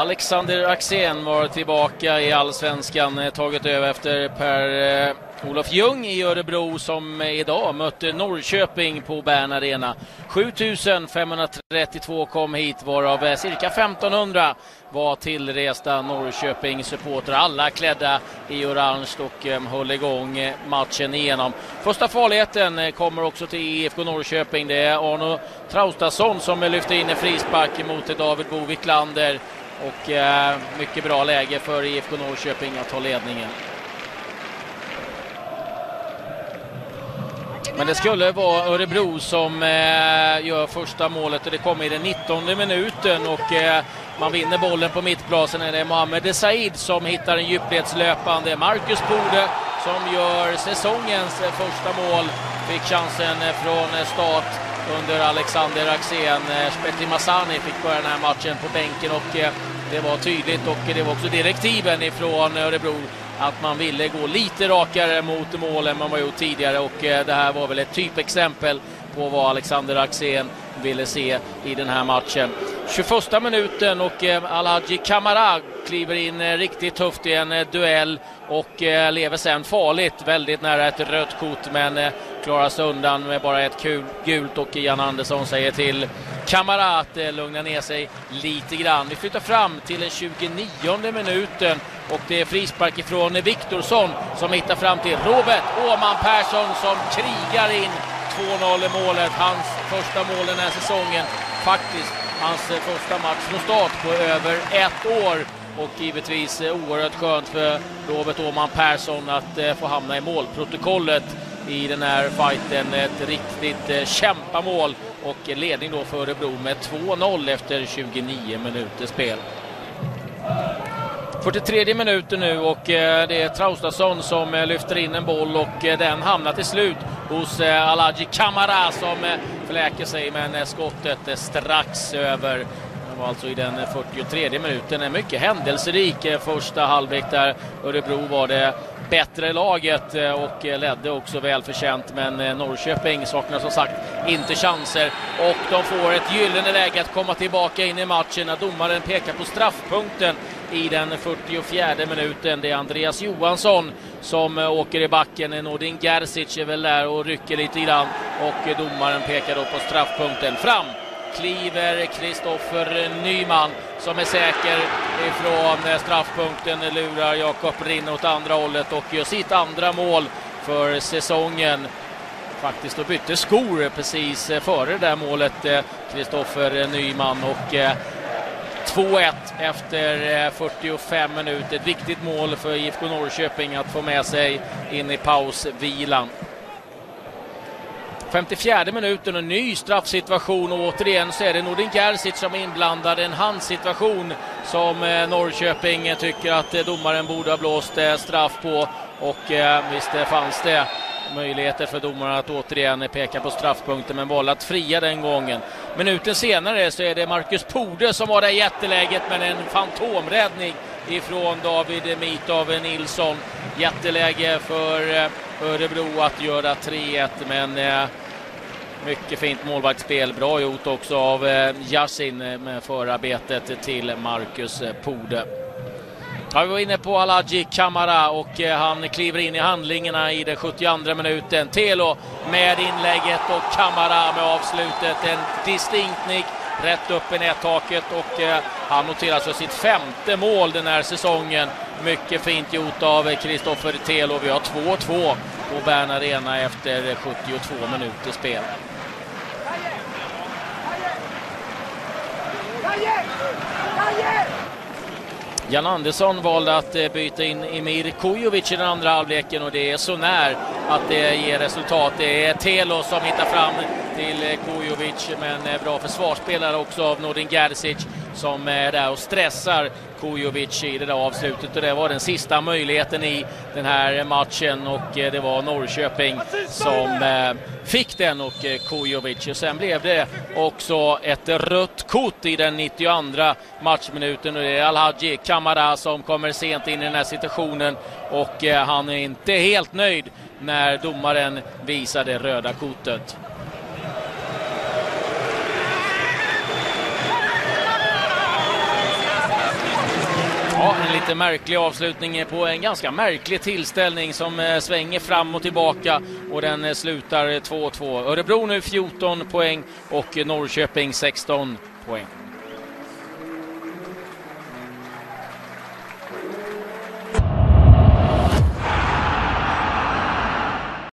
Alexander Axén var tillbaka i Allsvenskan, eh, tagit över efter Per eh, Olof Ljung i Örebro som eh, idag mötte Norrköping på Bern Arena. 7532 kom hit varav cirka 1500 var tillresta Norrköping supporter. Alla klädda i orange och höll igång matchen igenom. Första farligheten kommer också till IFK Norrköping. Det är Arno Traustason som lyfter in en frispark mot David Boviklander och eh, mycket bra läge för IFK Norrköping att ta ledningen. Men det skulle vara Örebro som eh, gör första målet och det kommer i den 19 minuten och eh, man vinner bollen på mittplatsen. Det är Mohamed Said som hittar en djupledslöpande. Marcus Bode som gör säsongens första mål. Fick chansen från start under Alexander Axén. Eh, Spetri Masani fick börja den här matchen på bänken och eh, det var tydligt och det var också direktiven ifrån Örebro att man ville gå lite rakare mot mål än man var gjort tidigare och eh, det här var väl ett typexempel på vad Alexander Axén ville se i den här matchen. 21 minuten och eh, Alhaji Kamara kliver in eh, riktigt tufft i en eh, duell och eh, lever sen farligt, väldigt nära ett rött kort men eh, klarar sig undan med bara ett kul, gult och Jan Andersson säger till Kamara att lugna ner sig lite grann. Vi flyttar fram till den 29 minuten och det är frispark ifrån Viktorsson som hittar fram till Robert Åman Persson som krigar in 2-0 i målet. Hans första mål den här säsongen. Faktiskt hans eh, första match från start på över ett år. Och givetvis eh, oerhört skönt för Robert Åman Persson att eh, få hamna i målprotokollet i den här fighten. Ett riktigt kämpamål och ledning då för Örebro med 2-0 efter 29 minuter spel. 43 minuter nu och det är Traustason som lyfter in en boll och den hamnar till slut hos eh, Alaji Kamara som eh, fläker sig men eh, skottet strax över. Det var alltså i den 43 minuten. En mycket händelserik eh, första halvlek där Örebro var det bättre laget eh, och eh, ledde också välförtjänt. Men Norrköping saknar som sagt inte chanser och de får ett gyllene läge att komma tillbaka in i matchen när domaren pekar på straffpunkten i den 44 minuten. Det är Andreas Johansson som åker i backen. Nordin Gerzic är väl där och rycker lite grann och domaren pekar då på straffpunkten. Fram kliver Kristoffer Nyman som är säker ifrån eh, straffpunkten, lurar Jakob Rinn åt andra hållet och gör sitt andra mål för säsongen. Faktiskt och bytte skor precis eh, före det där målet, eh, Kristoffer Nyman. Och 2-1 efter 45 minuter. Ett viktigt mål för IFK Norrköping att få med sig in i pausvilan. 54 minuten och ny straffsituation och återigen så är det Nordin Gerzic som är inblandad. En handsituation som eh, Norrköping tycker att eh, domaren borde ha blåst eh, straff på och visst fanns det möjligheter för domaren att återigen peka på straffpunkten men valde att fria den gången. Minuten senare så är det Marcus Pode som var där jätteläget men en fantomräddning ifrån David Mitov Nilsson. Jätteläge för Örebro att göra 3-1 men eh, mycket fint målvaktsspel. Bra gjort också av eh, Yasin eh, med förarbetet till Marcus eh, Pode. Ja, vi var inne på Alaji Kamara och han kliver in i handlingarna i den 72 minuten. Telo med inlägget och Kamara med avslutet. En distinkt nick rätt upp i nättaket och han noterar så sitt femte mål den här säsongen. Mycket fint gjort av Kristoffer Telo. Vi har 2-2 på Bern Arena efter 72 minuter spel. Jan Andersson valde att eh, byta in Emir Kujovic i den andra halvleken och det är så när att det ger resultat. Det är Telo som hittar fram till eh, Kujovic, men eh, bra försvarsspelare också av Nordin Gerzic som är där och stressar Kujovic i det där avslutet och det var den sista möjligheten i den här matchen och eh, det var Norrköping som eh, fick den och eh, Kujovic. Och sen blev det också ett rött kort i den 92 matchminuten och det är Alhaji Kamara som kommer sent in i den här situationen och han är inte helt nöjd när domaren visar det röda kortet. Ja, en lite märklig avslutning på en ganska märklig tillställning som eh, svänger fram och tillbaka och den eh, slutar 2-2. Örebro nu 14 poäng och Norrköping 16 poäng.